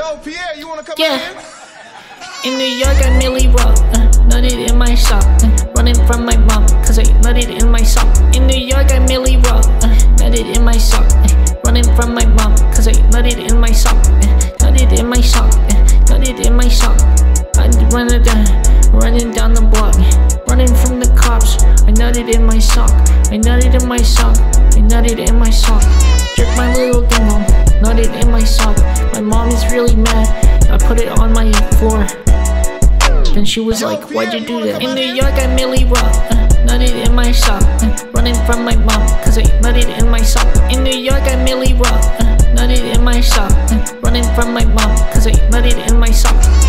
Yo, Pierre, you wanna come Yeah. in? In New York, I Milly Rock, uh, nutted in my sock, uh, running from my mom, cause I nutted in my sock. In New York, I Milly Rock, uh, nutted in my sock, uh, running from my mom, cause I nutted in my sock, uh, nutted in my sock, uh, nutted in my sock. I running down, running down the block, running from the cops. I nutted in my sock, I nutted in my sock, I nutted in my sock. Jerk my little dingle, nutted in my sock. Really mad. I put it on my floor. Then she was like, Why'd you do that? In New York, I Milly Rock, uh, nutted in my sock, uh, running from my mom, cause I nutted in my sock. In New York, I Milly Rock, uh, nutted in my sock, uh, running from my mom, cause I nutted in my sock.